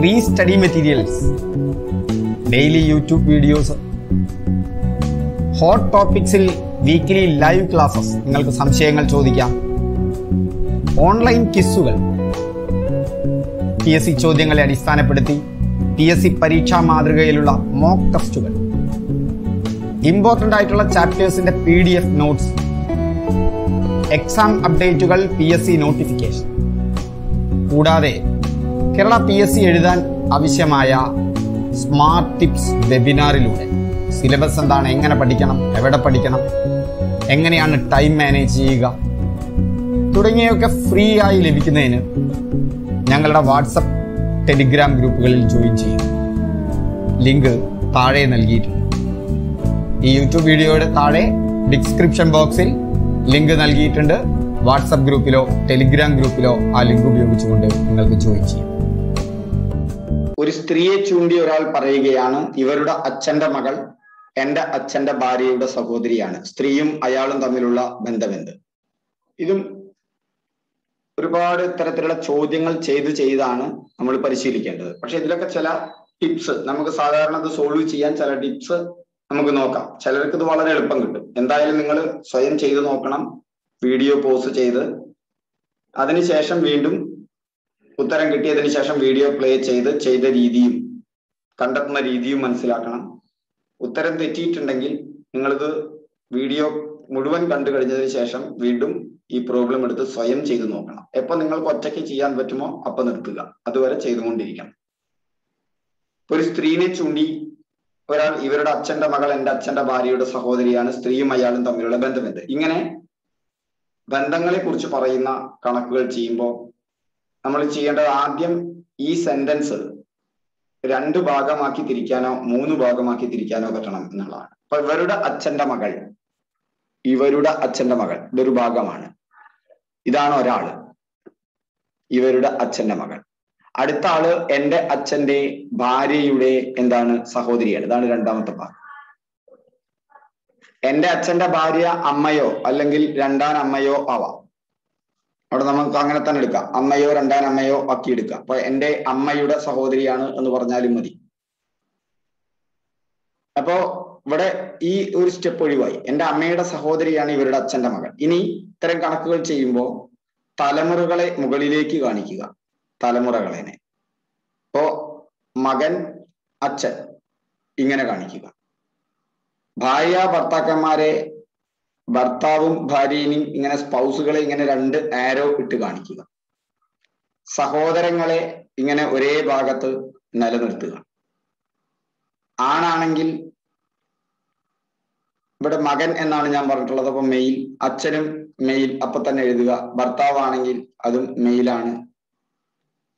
Free study materials daily YouTube videos hot ടോപ്പിക്സിൽ weekly live classes നിങ്ങൾക്ക് സംശയങ്ങൾ ചോദിക്കാം. Online ക്വിസുകൾ പി എസ് സി ചോദ്യങ്ങളെ അടിസ്ഥാനപ്പെടുത്തി പി എസ് സി പരീക്ഷാ മാതൃകയിലുള്ള മോക്ക് ടെസ്റ്റുകൾ ഇമ്പോർട്ടന്റ് ആയിട്ടുള്ള ചാപ്റ്റേഴ്സിന്റെ P D F notes exam അപ്ഡേറ്റുകൾ പി എസ് സി നോട്ടിഫിക്കേഷൻ കൂടാതെ കേരള പി എസ് സി എഴുതാൻ ആവശ്യമായ സ്മാർട്ട് ടിപ്സ് വെബിനാറിലൂടെ. സിലബസ് എന്താണ്? എങ്ങനെ പഠിക്കണം? എവിടെ പഠിക്കണം? എങ്ങനെയാണ് ടൈം മാനേജ് ചെയ്യുക? തുടങ്ങിയൊക്കെ ഫ്രീ ആയി ലഭിക്കുന്നതിന് ഞങ്ങളുടെ വാട്സപ്പ് ടെലിഗ്രാം ഗ്രൂപ്പുകളിൽ ജോയിൻ ചെയ്യും. ലിങ്ക് താഴെ നൽകിയിട്ടുണ്ട്. ഈ യൂട്യൂബ് വീഡിയോയുടെ താഴെ ഡിസ്ക്രിപ്ഷൻ ബോക്സിൽ ലിങ്ക് നൽകിയിട്ടുണ്ട്. വാട്സപ്പ് ഗ്രൂപ്പിലോ ടെലിഗ്രാം ഗ്രൂപ്പിലോ ആ ലിങ്ക് ഉപയോഗിച്ചുകൊണ്ട് നിങ്ങൾക്ക് ജോയിൻ ചെയ്യാം. ഒരു സ്ത്രീയെ ചൂണ്ടി ഒരാൾ പറയുകയാണ് ഇവരുടെ അച്ഛന്റെ മകൾ എന്റെ അച്ഛന്റെ ഭാര്യയുടെ സഹോദരിയാണ്. സ്ത്രീയും അയാളും തമ്മിലുള്ള ബന്ധമെന്ത്? ഇതും ഒരുപാട് തരത്തിലുള്ള ചോദ്യങ്ങൾ ചെയ്ത് ചെയ്താണ് നമ്മൾ പരിശീലിക്കേണ്ടത്. പക്ഷെ ഇതിലൊക്കെ ചില ടിപ്സ് നമുക്ക് സാധാരണ ഇത് സോൾവ് ചെയ്യാൻ ചില ടിപ്സ് നമുക്ക് നോക്കാം. ചിലർക്ക് ഇത് വളരെ എളുപ്പം കിട്ടും. എന്തായാലും നിങ്ങൾ സ്വയം ചെയ്ത് നോക്കണം വീഡിയോ പോസ് ചെയ്ത്. അതിനുശേഷം വീണ്ടും ഉത്തരം കിട്ടിയതിന് ശേഷം വീഡിയോ പ്ലേ ചെയ്ത് ചെയ്ത രീതിയും കണ്ടെത്തുന്ന രീതിയും മനസ്സിലാക്കണം. ഉത്തരം തെറ്റിയിട്ടുണ്ടെങ്കിൽ നിങ്ങളിത് വീഡിയോ മുഴുവൻ കണ്ടു കഴിഞ്ഞതിന് ശേഷം വീണ്ടും ഈ പ്രോബ്ലം എടുത്ത് സ്വയം ചെയ്തു നോക്കണം. എപ്പോ നിങ്ങൾക്ക് ഒറ്റയ്ക്ക് ചെയ്യാൻ പറ്റുമോ അപ്പൊ നിർത്തുക. അതുവരെ ചെയ്തുകൊണ്ടിരിക്കണം. ഒരു സ്ത്രീനെ ചൂണ്ടി ഒരാൾ ഇവരുടെ അച്ഛന്റെ മകൾ എന്റെ അച്ഛന്റെ ഭാര്യയുടെ സഹോദരിയാണ് സ്ത്രീയും അയാളും തമ്മിലുള്ള ബന്ധമെന്ത് ഇങ്ങനെ ബന്ധങ്ങളെ കുറിച്ച് പറയുന്ന കണക്കുകൾ ചെയ്യുമ്പോൾ നമ്മൾ ചെയ്യേണ്ടത് ആദ്യം ഈ സെന്റൻസ് രണ്ട് ഭാഗമാക്കി തിരിക്കാനോ മൂന്ന് ഭാഗമാക്കി തിരിക്കാനോ പറ്റണം എന്നുള്ളതാണ്. അപ്പൊ ഇവരുടെ അച്ഛന്റെ മകൾ ഇവരുടെ അച്ഛന്റെ മകൾ ഇതൊരു ഭാഗമാണ്. ഇതാണ് ഒരാൾ ഇവരുടെ അച്ഛന്റെ മകൾ. അടുത്ത ആൾ എന്റെ അച്ഛന്റെ ഭാര്യയുടെ എന്താണ് സഹോദരിയാണ്. ഇതാണ് രണ്ടാമത്തെ ഭാഗം. എന്റെ അച്ഛന്റെ ഭാര്യ അമ്മയോ അല്ലെങ്കിൽ രണ്ടാനമ്മയോ ആവാം. അവിടെ നമുക്ക് അങ്ങനെ തന്നെ എടുക്കാം. അമ്മയോ രണ്ടാൻ അമ്മയോ ആക്കി എടുക്കാം. അപ്പൊ എന്റെ അമ്മയുടെ സഹോദരിയാണ് എന്ന് പറഞ്ഞാലും മതി. അപ്പോ ഇവിടെ ഈ ഒരു സ്റ്റെപ്പ് ഒഴിവായി. എന്റെ അമ്മയുടെ സഹോദരിയാണ് ഇവരുടെ അച്ഛന്റെ മകൻ. ഇനി ഇത്തരം കണക്കുകൾ ചെയ്യുമ്പോൾ തലമുറകളെ മുകളിലേക്ക് കാണിക്കുക. തലമുറകളെ ഇപ്പോ മകൻ അച്ഛൻ ഇങ്ങനെ കാണിക്കുക. ഭാര്യ ഭർത്താക്കന്മാരെ ഭർത്താവും ഭാര്യയും ഇങ്ങനെ സ്പൗസുകളെ ഇങ്ങനെ രണ്ട് ആരോ ഇട്ട് കാണിക്കുക. സഹോദരങ്ങളെ ഇങ്ങനെ ഒരേ ഭാഗത്ത് നിലനിർത്തുക. ആണാണെങ്കിൽ ഇവിടെ മകൻ എന്നാണ് ഞാൻ പറഞ്ഞിട്ടുള്ളത്. അപ്പൊ മെയിൽ അച്ഛനും മെയിൽ അപ്പൊ തന്നെ എഴുതുക. ഭർത്താവാണെങ്കിൽ അതും മെയിലാണ്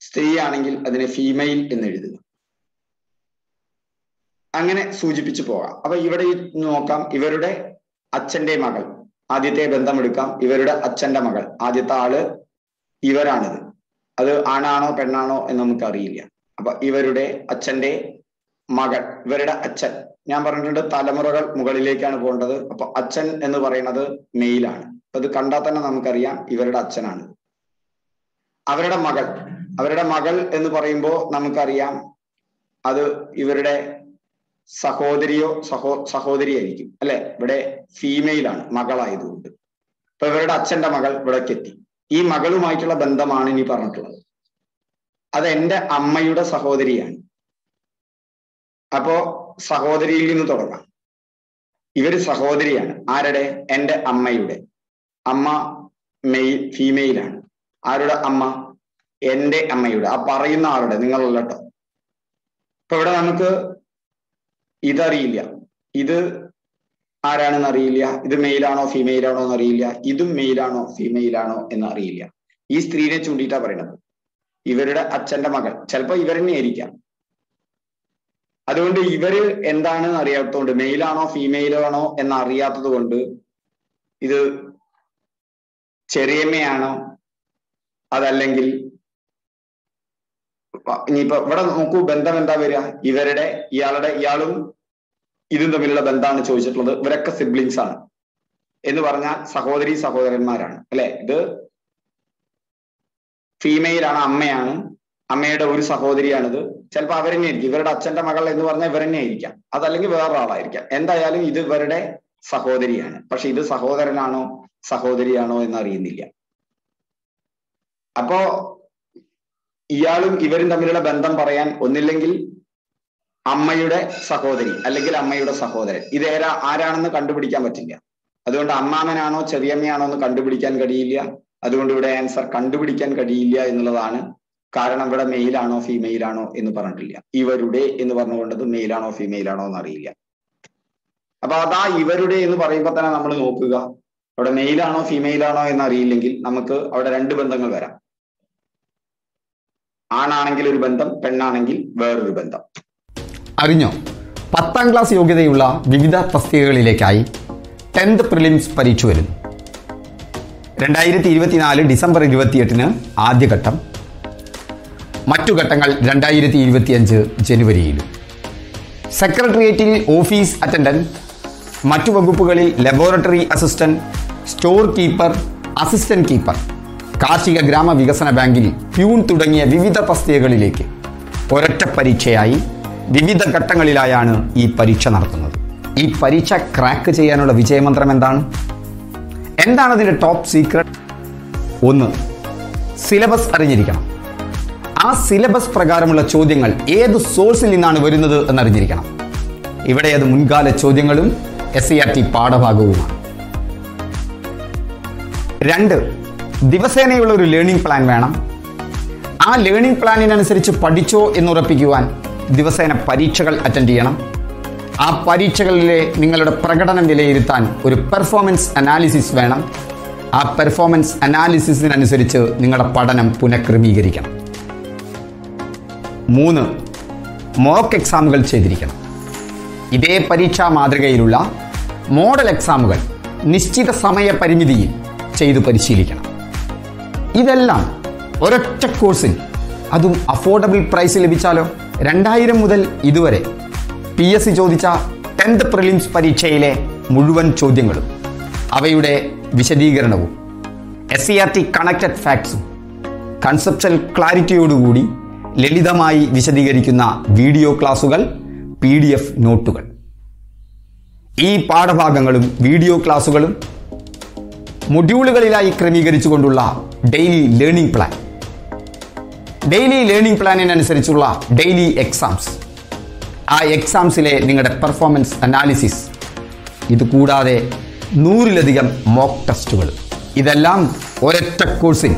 സ്ത്രീ ആണെങ്കിൽ അതിനെ ഫീമെയിൽ എന്ന് എഴുതുക. അങ്ങനെ സൂചിപ്പിച്ചു പോകാം. അപ്പൊ ഇവിടെ നോക്കാം. ഇവരുടെ അച്ഛന്റെ മകൾ. ആദ്യത്തെ ബന്ധം എടുക്കാം ഇവരുടെ അച്ഛന്റെ മകൾ. ആദ്യത്തെ ആൾ ഇവരാണിത്. അത് ആണാണോ പെണ്ണാണോ എന്ന് നമുക്ക് അറിയില്ല അപ്പൊ ഇവരുടെ അച്ഛന്റെ മകൾ ഇവരുടെ അച്ഛൻ. ഞാൻ പറഞ്ഞിട്ടുണ്ട് തലമുറകൾ മുകളിലേക്കാണ് പോകേണ്ടത്. അപ്പൊ അച്ഛൻ എന്ന് പറയുന്നത് മെയിലാണ്. അപ്പൊ ഇത് കണ്ടാൽ തന്നെ നമുക്കറിയാം ഇവരുടെ അച്ഛനാണ്. അവരുടെ മകൾ. അവരുടെ മകൾ എന്ന് പറയുമ്പോൾ നമുക്കറിയാം അത് ഇവരുടെ സഹോദരിയോ സഹോ സഹോദരിയായിരിക്കും അല്ലെ? ഇവിടെ ഫീമെയിൽ ആണ് മകളായതുകൊണ്ട്. അപ്പൊ ഇവരുടെ അച്ഛന്റെ മകൾ ഇവിടേക്ക് എത്തി. ഈ മകളുമായിട്ടുള്ള ബന്ധമാണ് ഇനി പറഞ്ഞിട്ടുള്ളത്. അത് എന്റെ അമ്മയുടെ സഹോദരിയാണ്. അപ്പോ സഹോദരിയിൽ നിന്ന് തുടങ്ങാം. ഇവർ സഹോദരിയാണ്. ആരുടെ? എന്റെ അമ്മയുടെ. അമ്മ മെയിൽ ഫീമെയിലാണ് ആരുടെ അമ്മ? എന്റെ അമ്മയുടെ. ആ പറയുന്ന ആളുടെ നിങ്ങളല്ല കേട്ടോ. ഇപ്പൊ ഇവിടെ നമുക്ക് ഇതറിയില്ല. ഇത് ആരാണെന്ന് അറിയില്ല? ഇത് മെയിലാണോ ഫീമെയിലാണോ എന്ന് അറിയില്ല ഇതും മെയിലാണോ ഫീമെയിലാണോ എന്ന് അറിയില്ല ഈ സ്ത്രീനെ ചൂണ്ടിയിട്ടാ പറയണത്. ഇവരുടെ അച്ഛന്റെ മകൾ. ചിലപ്പോ ഇവർ തന്നെ ആയിരിക്കാം. അതുകൊണ്ട് ഇവർ എന്താണെന്ന് അറിയാത്തതുകൊണ്ട് മെയിലാണോ ഫീമെയിലാണോ എന്ന് അറിയാത്തത് കൊണ്ട് ഇത് ചെറിയമ്മയാണോ അതല്ലെങ്കിൽ ഇനിയിപ്പോ ഇവിടെ നോക്കൂ ബന്ധം എന്താ വരിക? ഇവരുടെ ഇയാളുടെ ഇയാളും ഇതും തമ്മിലുള്ള ബന്ധമാണ് ചോദിച്ചിട്ടുള്ളത്. ഇവരൊക്കെ സിബ്ലിങ്സ് ആണ്. എന്ന് പറഞ്ഞാൽ സഹോദരി സഹോദരന്മാരാണ് അല്ലെ? ഇത് ഫീമെയിലാണ് അമ്മയാണ്. അമ്മയുടെ ഒരു സഹോദരിയാണിത്. ചിലപ്പോൾ അവരെന്നെ ആയിരിക്കും ഇവരുടെ അച്ഛന്റെ മകൾ എന്ന് പറഞ്ഞാൽ ഇവരെന്നെ ആയിരിക്കാം അതല്ലെങ്കിൽ വേറൊരാളായിരിക്കാം. എന്തായാലും ഇത് ഇവരുടെ സഹോദരിയാണ്. പക്ഷെ ഇത് സഹോദരനാണോ സഹോദരിയാണോ എന്ന് അറിയുന്നില്ല അപ്പോ ഇയാളും ഇവരും തമ്മിലുള്ള ബന്ധം പറയാൻ ഒന്നില്ലെങ്കിൽ അമ്മയുടെ സഹോദരി അല്ലെങ്കിൽ അമ്മയുടെ സഹോദരൻ. ഇത് ഏരാ ആരാണെന്ന് കണ്ടുപിടിക്കാൻ പറ്റില്ല. അതുകൊണ്ട് അമ്മാമനാണോ ചെറിയമ്മയാണോ എന്ന് കണ്ടുപിടിക്കാൻ കഴിയില്ല. അതുകൊണ്ട് ഇവിടെ ആൻസർ കണ്ടുപിടിക്കാൻ കഴിയില്ല എന്നുള്ളതാണ് കാരണം ഇവിടെ മെയിലാണോ ഫീമെയിലാണോ എന്ന് പറഞ്ഞിട്ടില്ല. ഇവരുടെ എന്ന് പറഞ്ഞുകൊണ്ടത് മെയിലാണോ ഫീമെയിലാണോ എന്ന് അറിയില്ല. അപ്പൊ അതാ ഇവരുടെ എന്ന് പറയുമ്പോൾ തന്നെ നമ്മൾ നോക്കുക. അവിടെ മെയിലാണോ ഫീമെയിലാണോ എന്ന് അറിയില്ലെങ്കിൽ നമുക്ക് അവിടെ രണ്ട് ബന്ധങ്ങൾ വരാം. ആണാണെങ്കിൽ ഒരു ബന്ധം പെണ്ണാണെങ്കിൽ വേറൊരു ബന്ധം. അറിഞ്ഞോ? പത്താം ക്ലാസ് യോഗ്യതയുള്ള വിവിധ തസ്തികകളിലേക്കായി ടെൻത്ത് പ്രിലിംസ് പരീക്ഷ വരുന്നു രണ്ടായിരത്തി ഇരുപത്തിനാല് ഡിസംബർ ഇരുപത്തിയെട്ടിന് ആദ്യഘട്ടം. മറ്റു ഘട്ടങ്ങൾ രണ്ടായിരത്തി ഇരുപത്തിയഞ്ച് ജനുവരിയിലും സെക്രട്ടേറിയറ്റിൽ ഓഫീസ് അറ്റൻഡന്റ് മറ്റു വകുപ്പുകളിൽ laboratory assistant store keeper assistant keeper കാർഷിക ഗ്രാമ വികസന ബാങ്കിൽ പ്യൂൺ തുടങ്ങിയ വിവിധ തസ്തികകളിലേക്ക് ഒരൊറ്റ പരീക്ഷയായി വിവിധ ഘട്ടങ്ങളിലായാണ് ഈ പരീക്ഷ നടത്തുന്നത്. ഈ പരീക്ഷ ക്രാക്ക് ചെയ്യാനുള്ള വിജയമന്ത്രം എന്താണ്? എന്താണ് അതിന്റെ ടോപ്പ് സീക്രട്ട് ഒന്ന് സിലബസ് അറിഞ്ഞിരിക്കണം. ആ സിലബസ് പ്രകാരമുള്ള ചോദ്യങ്ങൾ ഏത് സോഴ്സിൽ നിന്നാണ് വരുന്നത് എന്നറിഞ്ഞിരിക്കണം. ഇവിടെ അത് മുൻകാല ചോദ്യങ്ങളും എസ് സി ആർ ടി പാഠഭാഗവുമാണ്. രണ്ട് ദിവസേനയുള്ള ഒരു ലേണിംഗ് പ്ലാൻ വേണം. ആ ലേണിംഗ് പ്ലാനിനനുസരിച്ച് പഠിച്ചോ എന്ന് ഉറപ്പിക്കുവാൻ ദിവസേന പരീക്ഷകൾ അറ്റൻഡ് ചെയ്യണം. ആ പരീക്ഷകളിലെ നിങ്ങളുടെ പ്രകടനം വിലയിരുത്താൻ ഒരു പെർഫോമൻസ് അനാലിസിസ് വേണം. ആ പെർഫോമൻസ് അനാലിസിസിനനുസരിച്ച് നിങ്ങളുടെ പഠനം പുനഃക്രമീകരിക്കണം. മൂന്ന് മോക്ക് എക്സാമുകൾ ചെയ്തിരിക്കണം. ഇതേ പരീക്ഷാ മാതൃകയിലുള്ള മോഡൽ എക്സാമുകൾ നിശ്ചിത സമയപരിമിതിയിൽ ചെയ്തു പരിശീലിക്കണം. ഇതെല്ലാം ഒരൊറ്റ കോഴ്സിൽ അതും അഫോർഡബിൾ പ്രൈസ് ലഭിച്ചാലോ? രണ്ടായിരം മുതൽ ഇതുവരെ പി എസ് സി ചോദിച്ച ടെൻത്ത് പ്രിലിംസ് പരീക്ഷയിലെ മുഴുവൻ ചോദ്യങ്ങളും അവയുടെ വിശദീകരണവും S C R T connected ഫാക്ട്സും conceptual ക്ലാരിറ്റിയോടുകൂടി ലളിതമായി വിശദീകരിക്കുന്ന വീഡിയോ ക്ലാസുകൾ പി ഡി എഫ് നോട്ടുകൾ ഈ പാഠഭാഗങ്ങളും വീഡിയോ ക്ലാസുകളും മൊഡ്യൂളുകളിലായി ക്രമീകരിച്ചുകൊണ്ടുള്ള daily learning plan daily learning പ്ലാനിനനുസരിച്ചുള്ള daily exams ആ എക്സാംസിലെ നിങ്ങളുടെ പെർഫോമൻസ് അനാലിസിസ് ഇത് കൂടാതെ നൂറിലധികം മോക്ക് ടെസ്റ്റുകൾ ഇതെല്ലാം ഒരൊറ്റ കോഴ്സിൽ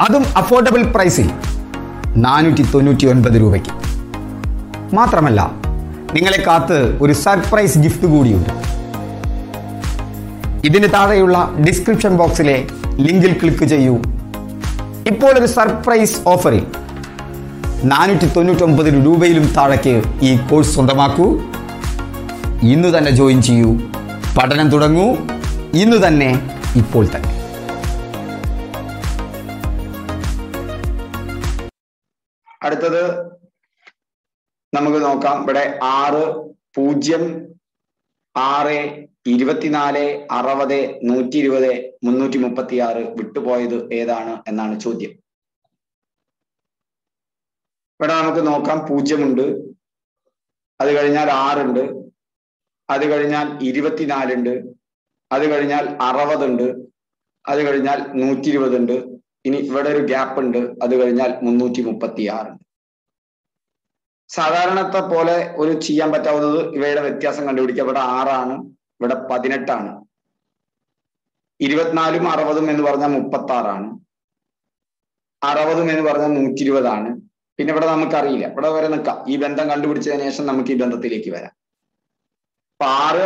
അതും അഫോർഡബിൾ പ്രൈസിൽ നാനൂറ്റി തൊണ്ണൂറ്റി ഒൻപത് രൂപയ്ക്ക്. മാത്രമല്ല നിങ്ങളെ കാത്ത് ഒരു സർപ്രൈസ് ഗിഫ്റ്റ് കൂടിയുണ്ട് ഇതിന് താഴെയുള്ള ഡിസ്ക്രിപ്ഷൻ ബോക്സിലെ ലിങ്കിൽ ക്ലിക്ക് ചെയ്യൂ. ഇപ്പോൾ ഒരു സർപ്രൈസ് ഓഫറിൽ നാനൂറ്റി തൊണ്ണൂറ്റൊമ്പത് രൂപയിലും താഴേക്ക് ഈ കോഴ്സ് സ്വന്തമാക്കൂ. ഇന്ന് തന്നെ ജോയിൻ ചെയ്യൂ. പഠനം തുടങ്ങൂ. ഇന്ന് തന്നെ ഇപ്പോൾ തന്നെ. അടുത്തത് നമുക്ക് നോക്കാം. ഇവിടെ ആറ് പൂജ്യം ആറ് ഇരുപത്തിനാല് അറുപത് നൂറ്റി ഇരുപത് മുന്നൂറ്റി മുപ്പത്തി ആറ് വിട്ടുപോയത് ഏതാണ് എന്നാണ് ചോദ്യം. ഇവിടെ നമുക്ക് നോക്കാം. പൂജ്യമുണ്ട്. അത് കഴിഞ്ഞാൽ ആറുണ്ട്. അത് കഴിഞ്ഞാൽ ഇരുപത്തിനാലുണ്ട്. അത് കഴിഞ്ഞാൽ അറുപതുണ്ട്. അത് കഴിഞ്ഞാൽ നൂറ്റി ഇരുപതുണ്ട് ഇനി ഇവിടെ ഒരു ഗ്യാപ്പ് ഉണ്ട്. അത് കഴിഞ്ഞാൽ മുന്നൂറ്റി മുപ്പത്തി ആറുണ്ട് സാധാരണത്തെ പോലെ ഒരു ചെയ്യാൻ പറ്റാവുന്നത് ഇവയുടെ വ്യത്യാസം കണ്ടുപിടിക്കുക ഇവിടെ ആറാണ്. ഇവിടെ പതിനെട്ടാണ്. ഇരുപത്തിനാലും അറുപതും എന്ന് പറഞ്ഞാൽ മുപ്പത്തി ആറാണ് അറുപതും എന്ന് പറഞ്ഞാൽ നൂറ്റി ഇരുപതാണ് പിന്നെ ഇവിടെ നമുക്കറിയില്ല. ഇവിടെ വരെ നിൽക്കാം. ഈ ബന്ധം കണ്ടുപിടിച്ചതിന് ശേഷം നമുക്ക് ഈ ബന്ധത്തിലേക്ക് വരാം. അപ്പൊ ആറ്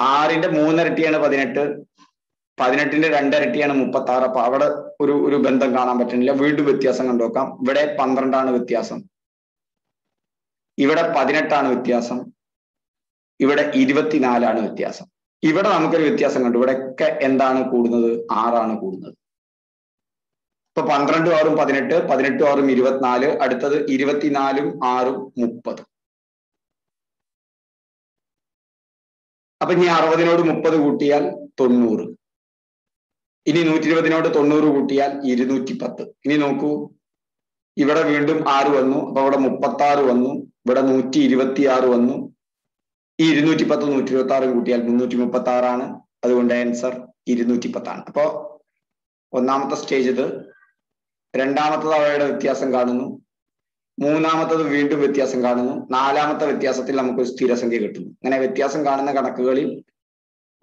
ആറിന്റെ മൂന്നിരട്ടിയാണ് പതിനെട്ട്. പതിനെട്ടിന്റെ രണ്ടിരട്ടിയാണ് മുപ്പത്തി ആറ് അപ്പൊ അവിടെ ഒരു ഒരു ബന്ധം കാണാൻ പറ്റുന്നില്ല. വീണ്ടും വ്യത്യാസം കണ്ടുനോക്കാം. ഇവിടെ പന്ത്രണ്ടാണ് വ്യത്യാസം. ഇവിടെ പതിനെട്ടാണ് വ്യത്യാസം. ഇവിടെ ഇരുപത്തിനാലാണ് വ്യത്യാസം. ഇവിടെ നമുക്കൊരു വ്യത്യാസം കണ്ടു. ഇവിടെയൊക്കെ എന്താണ് കൂടുന്നത്? ആറാണ് കൂടുന്നത്. ഇപ്പൊ പന്ത്രണ്ടും ആറും പതിനെട്ട് പതിനെട്ടും ആറും ഇരുപത്തിനാല് അടുത്തത് ഇരുപത്തിനാലും ആറും മുപ്പത്. അപ്പൊ ഇനി അറുപതിനോട് മുപ്പത് കൂട്ടിയാൽ തൊണ്ണൂറ്. ഇനി നൂറ്റി ഇരുപതിനോട് തൊണ്ണൂറ് കൂട്ടിയാൽ ഇരുന്നൂറ്റി പത്ത് ഇനി നോക്കൂ. ഇവിടെ വീണ്ടും ആറ് വന്നു. അപ്പൊ ഇവിടെ മുപ്പത്തി ആറ് വന്നു. ഇവിടെ നൂറ്റി ഇരുപത്തി ആറ് വന്നു. ഈ ഇരുന്നൂറ്റി പത്ത് നൂറ്റി ഇരുപത്തി ആറ് കൂട്ടിയാൽ മുന്നൂറ്റി മുപ്പത്തി ആറാണ് അതുകൊണ്ട് ആൻസർ ഇരുന്നൂറ്റി പത്താണ് അപ്പോ ഒന്നാമത്തെ സ്റ്റേജ് ഇത്. രണ്ടാമത്തത് അവയുടെ വ്യത്യാസം കാണുന്നു. മൂന്നാമത്തത് വീണ്ടും വ്യത്യാസം കാണുന്നു. നാലാമത്തെ വ്യത്യാസത്തിൽ നമുക്ക് ഒരു സ്ഥിരസംഖ്യ കിട്ടുന്നു. അങ്ങനെ വ്യത്യാസം കാണുന്ന കണക്കുകളിൽ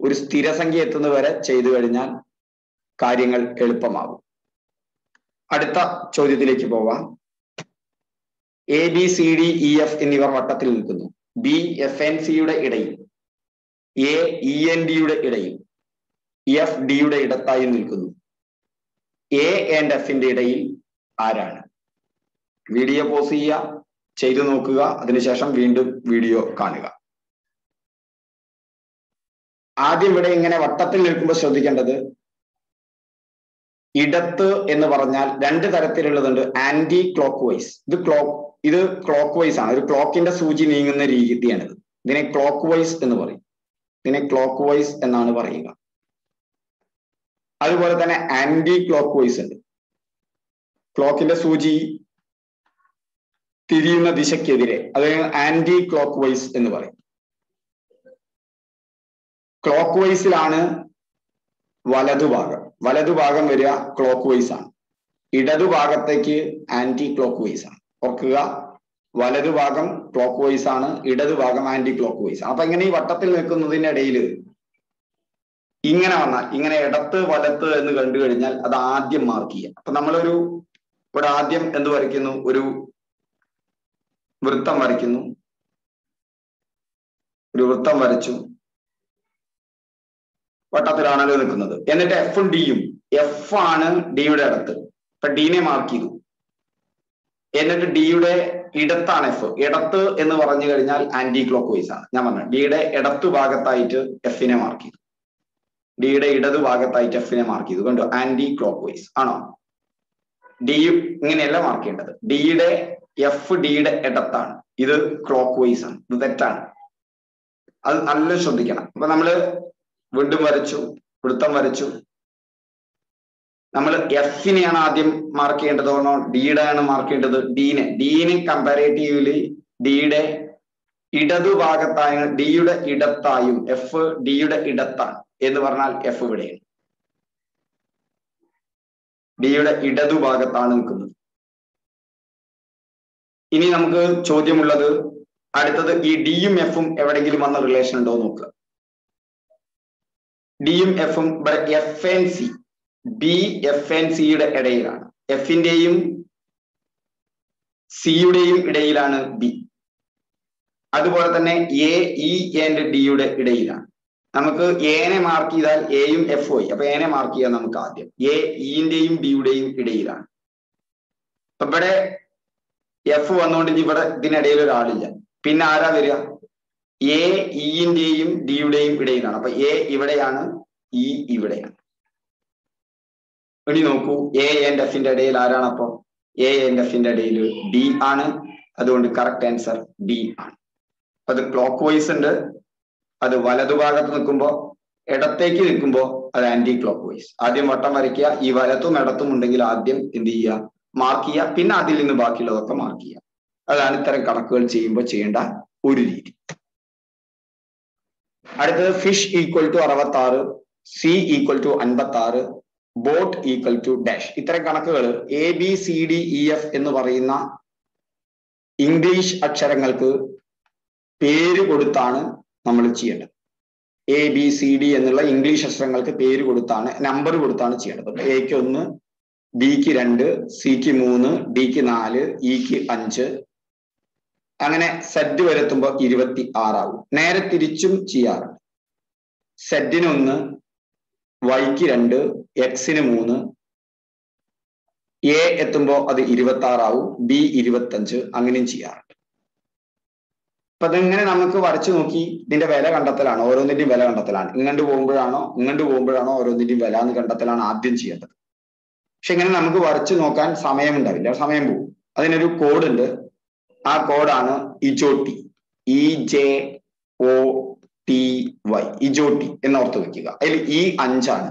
ഒരു സ്ഥിരസംഖ്യ എത്തുന്നവരെ ചെയ്തു കഴിഞ്ഞാൽ കാര്യങ്ങൾ എളുപ്പമാകും. അടുത്ത ചോദ്യത്തിലേക്ക് പോവാം. A B C D E F എന്നിവർ വട്ടത്തിൽ നിൽക്കുന്നു. ബി എഫ് എൻ സിയുടെ ഇടയിൽ എ ഇ എൻ ഡിയുടെ ഇടയിൽ എഫ് ഡിയുടെ ഇടത്തായി നിൽക്കുന്നു. എ ആൻഡ് എഫിന്റെ ഇടയിൽ ആരാണ്? വീഡിയോ പോസ് ചെയ്യുക ചെയ്തു നോക്കുക അതിനുശേഷം വീണ്ടും വീഡിയോ കാണുക. ആദ്യം ഇവിടെ ഇങ്ങനെ വട്ടത്തിൽ നിൽക്കുമ്പോൾ ശ്രദ്ധിക്കേണ്ടത് ഇടത്ത് എന്ന് പറഞ്ഞാൽ രണ്ട് തരത്തിലുള്ളതുണ്ട് ആന്റി ക്ലോക്ക് വൈസ് ഇത് ക്ലോക്ക് ഇത് ക്ലോക്ക് വൈസ് ആണ്. ഒരു ക്ലോക്കിന്റെ സൂചി നീങ്ങുന്ന രീതിയാണിത്. ഇതിനെ ക്ലോക്ക് വൈസ് എന്ന് പറയും. ഇതിനെ ക്ലോക്ക് വൈസ് എന്നാണ് പറയുക. അതുപോലെ തന്നെ ആന്റി ക്ലോക്ക് വൈസ് ഉണ്ട്. ക്ലോക്കിന്റെ സൂചി തിരിയുന്ന ദിശയ്ക്കെതിരെ അത് ആന്റി ക്ലോക്ക് വൈസ് എന്ന് പറയും ക്ലോക്ക് വൈസിലാണ് വലതുഭാഗം വലതുഭാഗം വരിക ക്ലോക്ക് വൈസ് ആണ്. ഇടതുഭാഗത്തേക്ക് ആന്റി ക്ലോക്ക് വൈസ് ആണ്. ഓർക്കുക. വലതുഭാഗം ക്ലോക്ക് വൈസ് ആണ് ഇടതു ഭാഗം ആന്റി ക്ലോക്ക് വൈസ് അപ്പൊ ഇങ്ങനെ ഈ വട്ടത്തിൽ നിൽക്കുന്നതിന്റെ ഇടയിൽ? ഇങ്ങനെ വന്നാൽ ഇങ്ങനെ ഇടത്ത് വലത്ത് എന്ന് കണ്ടു കഴിഞ്ഞാൽ അത് ആദ്യം മാർക്ക് ചെയ്യുക. അപ്പൊ നമ്മളൊരു ഇവിടെ ആദ്യം എന്ത് വരയ്ക്കുന്നു? ഒരു വൃത്തം വരയ്ക്കുന്നു. ഒരു വൃത്തം വരച്ചു. വട്ടത്തിലാണല്ലോ നിൽക്കുന്നത്. എന്നിട്ട് എഫും ഡിയും എഫ് ആണ് ഡിയുടെ അടുത്ത്. അപ്പൊ ഡീനെ മാർക്ക് ചെയ്തു. എന്നിട്ട് ഡിയുടെ ഇടത്താണ് എഫ് ഇടത്ത് എന്ന് പറഞ്ഞു കഴിഞ്ഞാൽ ആന്റി ക്ലോക്ക് വൈസ് ആണ്. ഞാൻ പറഞ്ഞു ഡിയുടെ ഇടത്ത് ഭാഗത്തായിട്ട് എഫിനെ മാർക്ക് ചെയ്തു. ഡിയുടെ ഇടത് ഭാഗത്തായിട്ട് എഫിനെ മാർക്ക് ചെയ്തു. കണ്ടു? ആന്റി ക്ലോക്ക് വൈസ് ആണോ ഡി ഇങ്ങനെയല്ല മാർക്ക് ചെയ്യേണ്ടത്. ഡിയുടെ എഫ് ഡിയുടെ ഇടത്താണ്. ഇത് ക്ലോക്ക് വൈസ് ആണ്. ഇത് തെറ്റാണ്. അത് നല്ല ശ്രദ്ധിക്കണം. അപ്പൊ നമ്മൾ വീണ്ടും വരച്ചു വൃത്തം വരച്ചു. നമ്മൾ എഫിനെയാണ് ആദ്യം മാർക്ക് ചെയ്യേണ്ടത്. ഓണോ ഡിയുടെ ആണ് മാർക്ക് ചെയ്യേണ്ടത്. ഡീനെ ഡീന് കമ്പാരേറ്റീവ്ലി ഡിയുടെ ഇടതുഭാഗത്തായ ഡിയുടെ ഇടത്തായും എഫ് ഡിയുടെ ഇടത്താണ്. എന്ന് പറഞ്ഞാൽ എഫ് ഇവിടെയാണ്. ഡിയുടെ ഇടതുഭാഗത്താണ് നിൽക്കുന്നത്. ഇനി നമുക്ക് ചോദ്യമുള്ളത് അടുത്തത് ഈ ഡിയും എഫും എവിടെങ്കിലും വന്ന റിലേഷൻ ഉണ്ടോ നോക്കുക. ഡിയും എഫും ഇവിടെ F N C B F and സിയുടെ ഇടയിലാണ്. എഫിന്റെയും സിയുടെയും ഇടയിലാണ് ബി അതുപോലെ തന്നെ എ ഇ ആൻഡ് ഡിയുടെ ഇടയിലാണ്. നമുക്ക് എനെ മാർക്ക് ചെയ്താൽ എയും എഫ് പോയി അപ്പൊ എനെ മാർക്ക് ചെയ്യാം നമുക്ക് ആദ്യം. എ ഇന്റെയും ഡിയുടെയും ഇടയിലാണ്. അപ്പൊ ഇവിടെ എഫ് വന്നുകൊണ്ട് ഇവിടെ ഇതിനിടയിൽ ഒരാളില്ല. പിന്നെ ആരാ വരിക? എ ഇന്റെയും ഡിയുടെയും ഇടയിലാണ്. അപ്പൊ എ ഇവിടെയാണ് ഇ ഇവിടെയാണ്. ഇനി നോക്കൂ എ ആൻഡ് എഫിന്റെ ഇടയിൽ ആരാണ് അപ്പോ? എ ആൻഡ് എഫിന്റെ ഇടയിൽ ഡി ആണ്. അതുകൊണ്ട് കറക്റ്റ് ആൻസർ ഡി ആണ്. അപ്പൊ അത് ക്ലോക്ക് വൈസ് ഉണ്ട്. അത് വലതുഭാഗത്ത് നിൽക്കുമ്പോ ഇടത്തേക്ക് നിൽക്കുമ്പോ അത് ആന്റി ക്ലോക്ക് വൈസ് ആദ്യം വട്ടം വരയ്ക്കുക. ഈ വലത്തും ഇടത്തും ഉണ്ടെങ്കിൽ ആദ്യം എന്ത് ചെയ്യുക? മാർക്ക് ചെയ്യുക. പിന്നെ അതിൽ നിന്ന് ബാക്കിയുള്ളതൊക്കെ മാർക്ക് ചെയ്യുക. അതാണ് ഇത്തരം കണക്കുകൾ ചെയ്യുമ്പോൾ ചെയ്യേണ്ട ഒരു രീതി. അടുത്തത് ഫിഷ് ഈക്വൽ ടു അറുപത്തി ആറ് സി ഈക്വൽ ടു അൻപത്തി ആറ് ബോട്ട് ഈക്വൽ ടു ഡാഷ്. ഇത്തരം കണക്കുകൾ A B C D E F എന്ന് പറയുന്ന ഇംഗ്ലീഷ് അക്ഷരങ്ങൾക്ക് പേര് കൊടുത്താണ് നമ്മൾ ചെയ്യേണ്ടത്. എ ബി സി ഡി എന്നുള്ള ഇംഗ്ലീഷ് അക്ഷരങ്ങൾക്ക് പേര് കൊടുത്താണ് നമ്പർ കൊടുത്താണ് ചെയ്യേണ്ടത്. എക്ക് ഒന്ന് ബിക്ക് രണ്ട് സിക്ക് മൂന്ന് ഡിക്ക് നാല് ഇക്ക് അഞ്ച്. അങ്ങനെ സെറ്റ് വരെത്തുമ്പോൾ ഇരുപത്തി ആറാവും നേരെ തിരിച്ചും ചെയ്യാറുണ്ട്. സെറ്റിന് ഒന്ന് വൈക്ക് രണ്ട് എക്സിന് മൂന്ന് എ എത്തുമ്പോൾ അത് ഇരുപത്തി ആറാവും ബി ഇരുപത്തഞ്ച് അങ്ങനെയും ചെയ്യാറുണ്ട്. അപ്പൊ അതെങ്ങനെ നമുക്ക് വരച്ചു നോക്കി ഇതിന്റെ വില കണ്ടെത്തലാണ് ഓരോന്നിന്റെയും വില കണ്ടെത്തലാണ്. ഇങ്ങോട്ട് പോകുമ്പോഴാണോ ഇങ്ങോട്ട് പോകുമ്പോഴാണോ ഓരോന്നിന്റെയും വില എന്ന് കണ്ടെത്തലാണ് ആദ്യം ചെയ്യേണ്ടത്. പക്ഷെ ഇങ്ങനെ നമുക്ക് വരച്ചു നോക്കാൻ സമയം ഉണ്ടാവില്ല സമയം പോകും. അതിനൊരു കോഡ് ഉണ്ട്. ആ കോഡാണ് ഇജോട്ടി E J O T Y ഇജോട്ടി എന്നോർത്ത് വെക്കുക. അതിൽ ഇ അഞ്ചാണ്.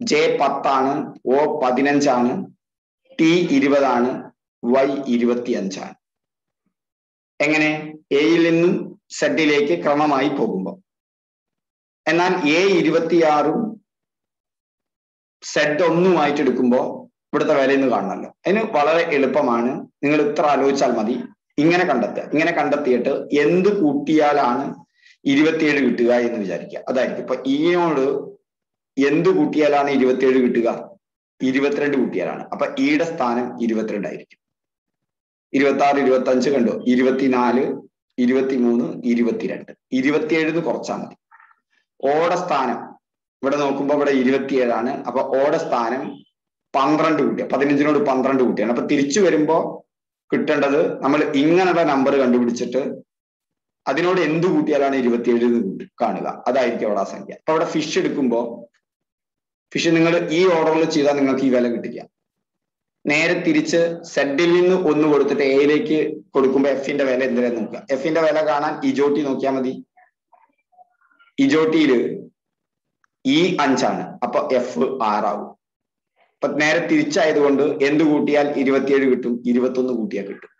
ജെ പത്താണ് ഒ പതിനഞ്ചാണ് ടി ഇരുപതാണ് വൈ ഇരുപത്തി അഞ്ചാണ് എങ്ങനെ എയിൽ നിന്നും സെഡിലേക്ക് ക്രമമായി പോകുമ്പോൾ. എന്നാൽ എ ഇരുപത്തിയാറും സെഡ് ഒന്നുമായിട്ട് എടുക്കുമ്പോൾ ഇവിടുത്തെ വില ഇന്ന് കാണണമല്ലോ. അതിന് വളരെ എളുപ്പമാണ്. നിങ്ങൾ ഇത്ര ആലോചിച്ചാൽ മതി. ഇങ്ങനെ കണ്ടെത്തുക. ഇങ്ങനെ കണ്ടെത്തിയിട്ട് എന്ത് കൂട്ടിയാലാണ് ഇരുപത്തിയേഴ് കിട്ടുക എന്ന് വിചാരിക്കുക. അതായിരിക്കും. ഇപ്പൊ ഈയോട് എന്ത് കൂട്ടിയാലാണ് ഇരുപത്തിയേഴ് കിട്ടുക? ഇരുപത്തിരണ്ട് കൂട്ടിയാലാണ്. അപ്പൊ ഈയുടെ സ്ഥാനം ഇരുപത്തിരണ്ടായിരിക്കും ഇരുപത്തി ആറ് ഇരുപത്തി അഞ്ച് കണ്ടോ? ഇരുപത്തിനാല് ഇരുപത്തിമൂന്ന് ഇരുപത്തിരണ്ട്. ഇരുപത്തിയേഴിന് കുറച്ചാൽ മതി. ഓടെ സ്ഥാനം ഇവിടെ നോക്കുമ്പോൾ ഇവിടെ ഇരുപത്തിയേഴാണ്. അപ്പൊ ഓടെ സ്ഥാനം പന്ത്രണ്ട് കൂട്ടിയ. പതിനഞ്ചിനോട് പന്ത്രണ്ട് കൂട്ടിയാണ്. അപ്പൊ തിരിച്ചു വരുമ്പോ കിട്ടേണ്ടത് നമ്മൾ ഇങ്ങനെയുള്ള നമ്പർ കണ്ടുപിടിച്ചിട്ട് അതിനോട് എന്ത് കൂട്ടിയാലാണ് ഇരുപത്തിയേഴ് കാണുക? അതായിരിക്കും അവിടെ ആ സംഖ്യ. അപ്പൊ അവിടെ ഫിഷ് എടുക്കുമ്പോൾ ഫിഷ് നിങ്ങൾ ഈ ഓർഡറിൽ ചെയ്താൽ നിങ്ങൾക്ക് ഈ വില കിട്ടില്ല. നേരെ തിരിച്ച് സെഡിൽ നിന്ന് ഒന്ന് കൊടുത്തിട്ട് എയിലേക്ക് കൊടുക്കുമ്പോൾ എഫിന്റെ വില എന്തിനാ നോക്കുക? എഫിന്റെ വില കാണാൻ ഇജോട്ടി നോക്കിയാൽ മതി. ഇജോട്ടിയിൽ ഇ അഞ്ചാണ്. അപ്പൊ എഫ് ആറാവും. അപ്പൊ നേരെ തിരിച്ചായതുകൊണ്ട് എന്ത് കൂട്ടിയാൽ ഇരുപത്തിയേഴ് കിട്ടും? ഇരുപത്തൊന്ന് കൂട്ടിയാൽ കിട്ടും.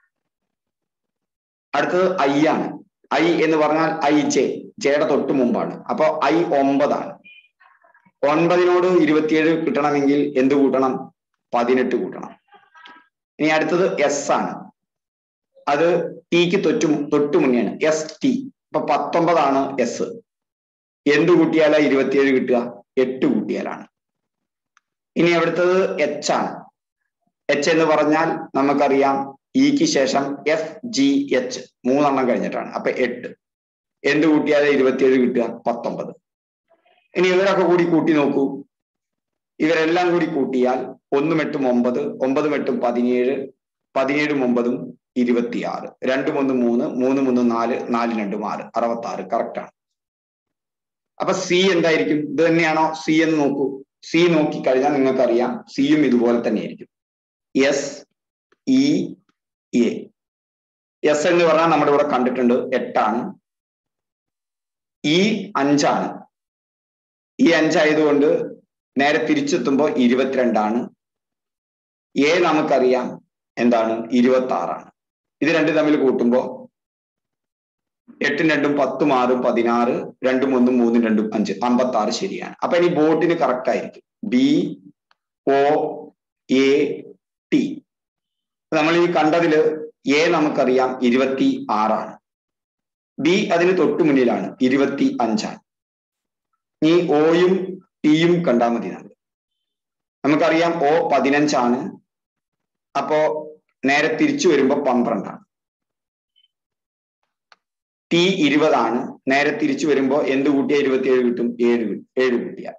അടുത്തത് ഐ ആണ്. ഐ എന്ന് പറഞ്ഞാൽ ഐ ജെ ജെയുടെ തൊട്ട് മുമ്പാണ്. അപ്പൊ ഐ ഒമ്പതാണ്. ഒൻപതിനോട് ഇരുപത്തിയേഴ് കിട്ടണമെങ്കിൽ എന്ത് കൂട്ടണം? പതിനെട്ട് കൂട്ടണം. ഇനി അടുത്തത് എസ് ആണ്. അത് ടിക്ക് തൊറ്റു തൊട്ടു മുന്നെയാണ്. എസ് ടി ഇപ്പൊ പത്തൊമ്പതാണ് എസ് എന്ത് കൂട്ടിയാലാ ഇരുപത്തിയേഴ് കിട്ടുക? എട്ട് കൂട്ടിയാലാണ്. ഇനി അവിടുത്തത് എച്ച് ആണ്. എച്ച് എന്ന് പറഞ്ഞാൽ നമുക്കറിയാം ഇക്ക് ശേഷം എഫ് ജി എച്ച് മൂന്നെണ്ണം കഴിഞ്ഞിട്ടാണ്. അപ്പൊ എട്ട്. എന്ത് കൂട്ടിയാലേ ഇരുപത്തിയേഴ് കിട്ടുക പത്തൊമ്പത്. ഇനി ഇവരൊക്കെ കൂടി കൂട്ടി നോക്കൂ. ഇവരെല്ലാം കൂടി കൂട്ടിയാൽ ഒന്നും എട്ടും ഒമ്പത് ഒമ്പതും എട്ടും പതിനേഴ് പതിനേഴും ഒമ്പതും ഇരുപത്തിയാറ്. രണ്ടും ഒന്ന് മൂന്ന് മൂന്ന് മൂന്ന് നാല് നാല് രണ്ടും ആറ്. അറുപത്തി ആറ് കറക്റ്റ് ആണ്. അപ്പൊ സി എന്തായിരിക്കും? ഇത് തന്നെയാണോ? സി എന്ന് നോക്കൂ. സി നോക്കി കഴിഞ്ഞാൽ നിങ്ങൾക്കറിയാം സിയും ഇതുപോലെ തന്നെയായിരിക്കും. എസ് ഇ എ എസ് എന്ന് പറഞ്ഞാൽ നമ്മുടെ ഇവിടെ കണ്ടിട്ടുണ്ട് എട്ടാണ്. ഇ അഞ്ചാണ്. ഈ അഞ്ചായതുകൊണ്ട് നേരെ തിരിച്ചെത്തുമ്പോൾ ഇരുപത്തിരണ്ടാണ്. എ നമുക്കറിയാം എന്താണ്? ഇരുപത്തി ആറാണ് ഇത് രണ്ടും തമ്മിൽ കൂട്ടുമ്പോൾ എട്ടും രണ്ടും പത്തും ആറും പതിനാറ് രണ്ടും ഒന്നും മൂന്നും രണ്ടും അഞ്ച് അമ്പത്തി ആറ് ശരിയാണ്. അപ്പൊ ഇനി ബോട്ടിന് കറക്റ്റ് ആയിരിക്കും. ബി ഒ എ ടി നമ്മൾ ഈ കണ്ടതിൽ എ നമുക്കറിയാം ഇരുപത്തി ആറാണ് ബി അതിന് തൊട്ടു മുന്നിലാണ് ഇരുപത്തി അഞ്ചാണ് ഈ ഒയും ടിയും കണ്ടാൽ മതി നമ്മൾ. നമുക്കറിയാം ഒ പതിനഞ്ചാണ്. അപ്പോ നേരെ തിരിച്ചു വരുമ്പോ പന്ത്രണ്ടാണ്. ടി ഇരുപതാണ്. നേരെ തിരിച്ചു വരുമ്പോ എന്ത് കൂട്ടിയാൽ ഇരുപത്തിയേഴ് കിട്ടും? ഏഴ് ഏഴ് കൂട്ടിയാൽ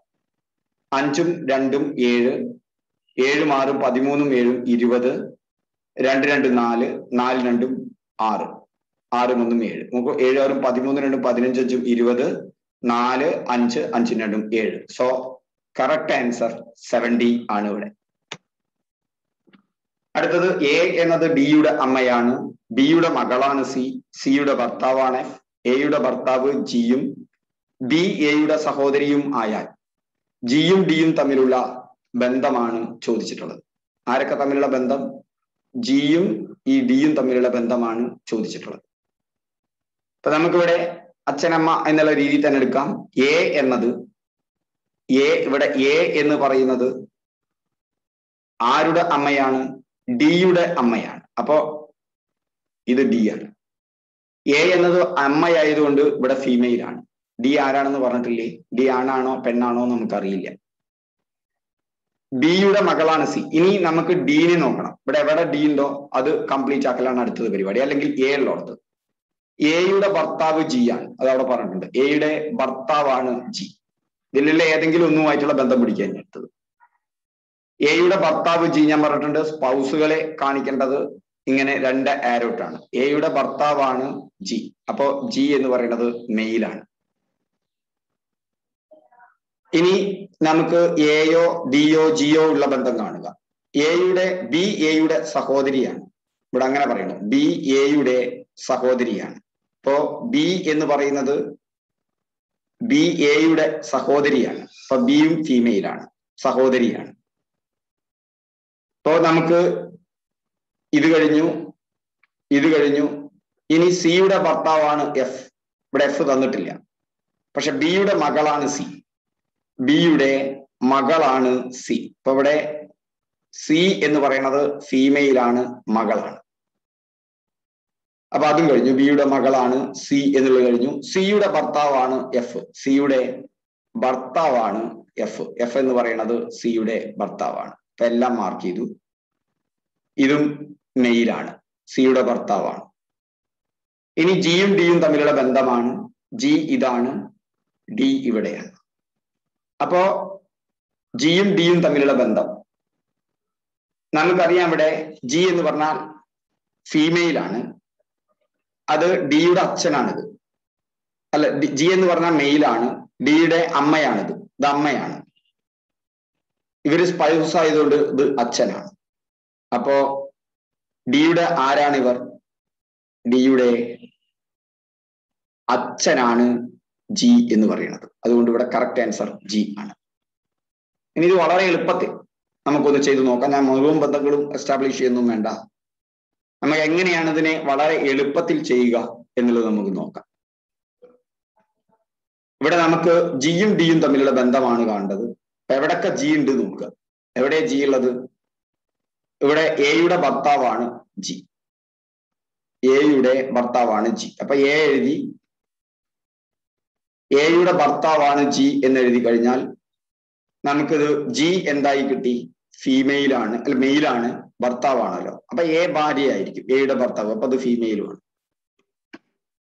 അഞ്ചും രണ്ടും ഏഴ്. ഏഴും ആറും പതിമൂന്നും ഏഴും ഇരുപത്. രണ്ട് രണ്ട് നാല് നാല് രണ്ടും ആറ്. ആറും ഒന്നും ഏഴ്. നമുക്ക് ഏഴ് ആറും പതിമൂന്ന് രണ്ടും പതിനഞ്ച് അഞ്ചും ഇരുപത് നാല് അഞ്ച് അഞ്ചും രണ്ടും ഏഴ്. സോ കറക്റ്റ് ആൻസർ സെവന്റി ആണ് ഇവിടെ. അടുത്തത് എ എന്നത് ബിയുടെ അമ്മയാണ്. ബിയുടെ മകളാണ് സി സിയുടെ ഭർത്താവാണ്. എയുടെ ഭർത്താവ് ജിയും ബി എയുടെ സഹോദരിയും ആയാൽ ജിയും ഡിയും തമ്മിലുള്ള ബന്ധമാണ് ചോദിച്ചിട്ടുള്ളത്. ആരൊക്കെ തമ്മിലുള്ള ബന്ധം? ജിയും ഈ ഡിയും തമ്മിലുള്ള ബന്ധമാണ് ചോദിച്ചിട്ടുള്ളത്. അപ്പൊ നമുക്കിവിടെ അച്ഛനമ്മ എന്നുള്ള രീതിയിൽ തന്നെ എടുക്കാം. എ എന്നത് എ ഇവിടെ എ എന്ന് പറയുന്നത് ആരുടെ അമ്മയാണ്? ഡിയുടെ അമ്മയാണ്. അപ്പോ ഇത് ഡി ആണ്. എ എന്നത് അമ്മയായതുകൊണ്ട് ഇവിടെ ഫീമെയിൽ ആണ്. ഡി ആരാണെന്ന് പറഞ്ഞിട്ടില്ലേ? ഡി ആണാണോ പെണ്ണാണോ നമുക്കറിയില്ല. ബിയുടെ മകളാണ് സി. ഇനി നമുക്ക് ഡീനെ നോക്കണം. ഇവിടെ എവിടെ ഡി ഉണ്ടോ അത് കംപ്ലീറ്റ് ആക്കലാണ് അടുത്തത് പരിപാടി. അല്ലെങ്കിൽ എ ഉള്ളടത്ത്. എയുടെ ഭർത്താവ് ജി ആണ്. അത് അവിടെ പറഞ്ഞിട്ടുണ്ട്. എയുടെ ഭർത്താവാണ് ജി. ഇതിലുള്ള ഏതെങ്കിലും ഒന്നുമായിട്ടുള്ള ബന്ധം പിടിക്കാൻ അടുത്തത്. എയുടെ ഭർത്താവ് ജി ഞാൻ പറഞ്ഞിട്ടുണ്ട്. സ്പൗസുകളെ കാണിക്കേണ്ടത് ഇങ്ങനെ രണ്ട് ആരോട്ടാണ് എയുടെ ഭർത്താവാണ് ജി. അപ്പോ ജി എന്ന് പറയുന്നത് മെയിലാണ് ഇനി നമുക്ക് എയോ ഡിയോ ജിയോ ഉള്ള ബന്ധം കാണുക. എയുടെ ബി എയുടെ സഹോദരിയാണ്. ഇവിടെ അങ്ങനെ പറയണം. ബി എയുടെ സഹോദരിയാണ്. ഇപ്പോ ബി എന്ന് പറയുന്നത് ബി എയുടെ സഹോദരിയാണ്. അപ്പൊ ബിയും ഫീമെയിലാണ് സഹോദരിയാണ്. ഇപ്പോ നമുക്ക് ഇത് കഴിഞ്ഞു. ഇത് കഴിഞ്ഞു. ഇനി സിയുടെ ഭർത്താവാണ് എഫ് ഇവിടെ എഫ് തന്നിട്ടില്ല. പക്ഷെ ബിയുടെ മകളാണ് സി ബിയുടെ മകളാണ് സി ഇപ്പൊ ഇവിടെ സി എന്ന് പറയുന്നത് ഫീമെയിലാണ് മകളാണ്. അപ്പൊ അതും കഴിഞ്ഞു. ബിയുടെ മകളാണ് സി എന്നുള്ളത് കഴിഞ്ഞു. സിയുടെ ഭർത്താവാണ് എഫ് സിയുടെ ഭർത്താവാണ് എഫ് എഫ് എന്ന് പറയുന്നത് സിയുടെ ഭർത്താവാണ്. അപ്പൊ എല്ലാം മാർക്ക് ചെയ്തു. ഇതും മെയിലാണ് സിയുടെ ഭർത്താവാണ്. ഇനി ജിയും ഡിയും തമ്മിലുള്ള ബന്ധമാണ്. ജി ഇതാണ് ഡി ഇവിടെയാണ്. അപ്പോ ജിയും ഡിയും തമ്മിലുള്ള ബന്ധം. നമുക്കറിയാം ഇവിടെ ജി എന്ന് പറഞ്ഞാൽ ഫീമെയിൽ ആണ്. അത് ഡിയുടെ അച്ഛനാണിത്. അല്ല ജി എന്ന് പറഞ്ഞാൽ മെയിലാണ് ഡിയുടെ അമ്മയാണിത്. ഇത് അമ്മയാണ്. ഇവർ സ്പൈസ് ആയതുകൊണ്ട് ഇത് അച്ഛനാണ്. അപ്പോ ഡിയുടെ ആരാണിവർ? ഡിയുടെ അച്ഛനാണ്. ജി എന്ന് പറയുന്നത്. അതുകൊണ്ട് ഇവിടെ കറക്റ്റ് ആൻസർ ജി ആണ്. ഇനി ഇത് വളരെ എളുപ്പത്തിൽ നമുക്കൊന്ന് ചെയ്തു നോക്കാം. ഞാൻ മുഴുവൻ ബന്ധങ്ങളും എസ്റ്റാബ്ലിഷ് ചെയ്യുന്നതും വേണ്ട. നമുക്ക് എങ്ങനെയാണ് ഇതിനെ വളരെ എളുപ്പത്തിൽ ചെയ്യുക എന്നുള്ളത് നമുക്ക് നോക്കാം. ഇവിടെ നമുക്ക് ജിയും ഡിയും തമ്മിലുള്ള ബന്ധമാണ് കാണേണ്ടത്. എവിടൊക്കെ ജി ഉണ്ട് നോക്കുക. എവിടെ ജി ഉള്ളത്? ഇവിടെ എയുടെ ഭർത്താവാണ് ജി. എയുടെ ഭർത്താവാണ് ജി. അപ്പൊ എ എഴുതി എയുടെ ഭർത്താവാണ് ജി എന്ന് എഴുതി കഴിഞ്ഞാൽ നമുക്കിത് ജി എന്തായി കിട്ടി? ഫീമെയിൽ ആണ് അല്ല മെയിലാണ് ഭർത്താവാണല്ലോ. അപ്പൊ എ ഭാര്യയായിരിക്കും എയുടെ ഭർത്താവ്. അപ്പൊ അത് ഫീമെയിലുമാണ്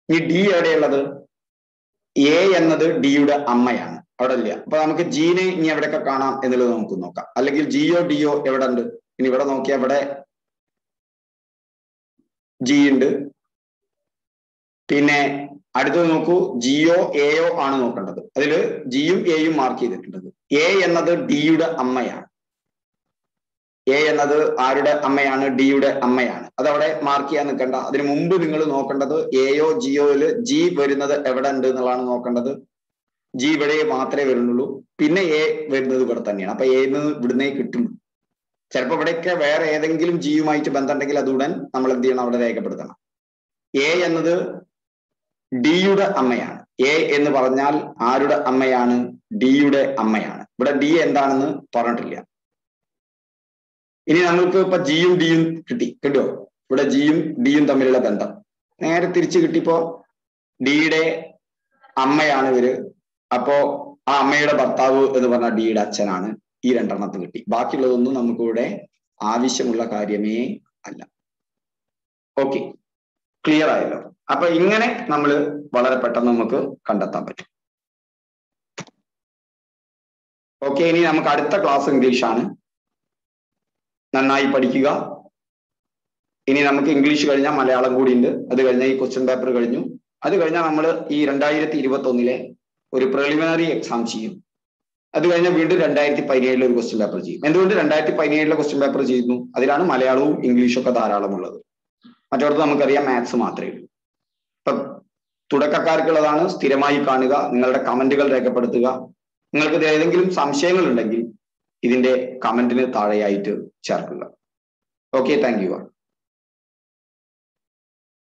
ഈ ഡി എവിടെയുള്ളത്? എ എന്നത് ഡിയുടെ അമ്മയാണ്. അവിടെ ഇല്ല. അപ്പൊ നമുക്ക് ജീനെ ഇനി എവിടെയൊക്കെ കാണാം എന്നുള്ളത് നമുക്ക് നോക്കാം. അല്ലെങ്കിൽ ജിയോ ഡിയോ എവിടെ ഉണ്ട് ഇനി ഇവിടെ നോക്കിയാൽ ഇവിടെ ജി ഉണ്ട്. പിന്നെ അടുത്തത് നോക്കൂ ജിയോ എയോ ആണ് നോക്കേണ്ടത്. അതിൽ ജിയും എയും മാർക്ക് ചെയ്തിട്ടുണ്ട് എ എന്നത് ഡിയുടെ അമ്മയാണ്. എ എന്നത് ആരുടെ അമ്മയാണ്? ഡിയുടെ അമ്മയാണ്. അതവിടെ മാർക്ക് ചെയ്യാൻ നിൽക്കേണ്ട. അതിന് മുമ്പ് നിങ്ങൾ നോക്കേണ്ടത് എയോ ജിയോയിൽ ജി വരുന്നത് എവിടെ ഉണ്ട് എന്നുള്ളതാണ് നോക്കേണ്ടത്. ജി ഇവിടെ മാത്രമേ വരുന്നുള്ളൂ. പിന്നെ എ വരുന്നത് ഇവിടെ തന്നെയാണ്. അപ്പൊ എന്ന് ഇവിടുന്നേ കിട്ടും ചിലപ്പോൾ ഇവിടെയൊക്കെ വേറെ ഏതെങ്കിലും ജിയുമായിട്ട് ബന്ധമുണ്ടെങ്കിൽ അതുടൻ നമ്മൾ എന്ത് ചെയ്യണം? അവിടെ രേഖപ്പെടുത്തണം. എ എന്നത് ഡിയുടെ അമ്മയാണ്. എ എന്ന് പറഞ്ഞാൽ ആരുടെ അമ്മയാണ്? ഡിയുടെ അമ്മയാണ്. ഇവിടെ ഡി എന്താണെന്ന് പറഞ്ഞിട്ടില്ല. ഇനി നമ്മൾക്ക് ഇപ്പൊ ജിയും ഡിയും കിട്ടി. കിട്ടുമോ ഇവിടെ ജിയും ഡിയും തമ്മിലുള്ള ബന്ധം. നേരെ തിരിച്ചു കിട്ടിയപ്പോ ഡിയുടെ അമ്മയാണ് ഇവർ. അപ്പോ ആ അമ്മയുടെ ഭർത്താവ് എന്ന് പറഞ്ഞാൽ ഡിയുടെ അച്ഛനാണ് ഈ രണ്ടെണ്ണത്ത് കിട്ടി. ബാക്കിയുള്ളതൊന്നും നമുക്കിവിടെ ആവശ്യമുള്ള കാര്യമേ അല്ല. ഓക്കെ. ക്ലിയർ ആയല്ലോ. അപ്പൊ ഇങ്ങനെ നമ്മൾ വളരെ പെട്ടെന്ന് നമുക്ക് കണ്ടെത്താൻ പറ്റും. ഓക്കെ ഇനി നമുക്ക് അടുത്ത ക്ലാസ് ഇംഗ്ലീഷ് ആണ്. നന്നായി പഠിക്കുക. ഇനി നമുക്ക് ഇംഗ്ലീഷ് കഴിഞ്ഞാൽ മലയാളം കൂടി ഉണ്ട്. അത് കഴിഞ്ഞാൽ ഈ ക്വസ്റ്റ്യൻ പേപ്പർ കഴിഞ്ഞു. അത് കഴിഞ്ഞാൽ നമ്മൾ ഈ രണ്ടായിരത്തി ഇരുപത്തി ഒന്നിലെ ഒരു പ്രിലിമിനറി എക്സാം ചെയ്യും. അത് കഴിഞ്ഞാൽ വീണ്ടും രണ്ടായിരത്തി പതിനേഴിലെ ഒരു ക്വസ്റ്റ്യൻ പേപ്പർ ചെയ്യും. എന്തുകൊണ്ട് രണ്ടായിരത്തി പതിനേഴിലെ ക്വസ്റ്റ്യൻ പേപ്പർ ചെയ്യുന്നു അതിലാണ് മലയാളവും ഇംഗ്ലീഷും ഒക്കെ ധാരാളമുള്ളത്. മറ്റോടത്ത് നമുക്കറിയാം മാത്സ് മാത്രമേ ഉള്ളൂ. തുടക്കക്കാർക്കുള്ളതാണ് സ്ഥിരമായി കാണുക നിങ്ങളുടെ കമന്റുകൾ രേഖപ്പെടുത്തുക. നിങ്ങൾക്ക് ഏതെങ്കിലും സംശയങ്ങൾ ഉണ്ടെങ്കിൽ ഇതിന്റെ കമന്റിന് താഴെയായിട്ട് ചേർക്കുക. Okay thank you